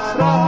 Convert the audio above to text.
afraid.